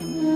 嗯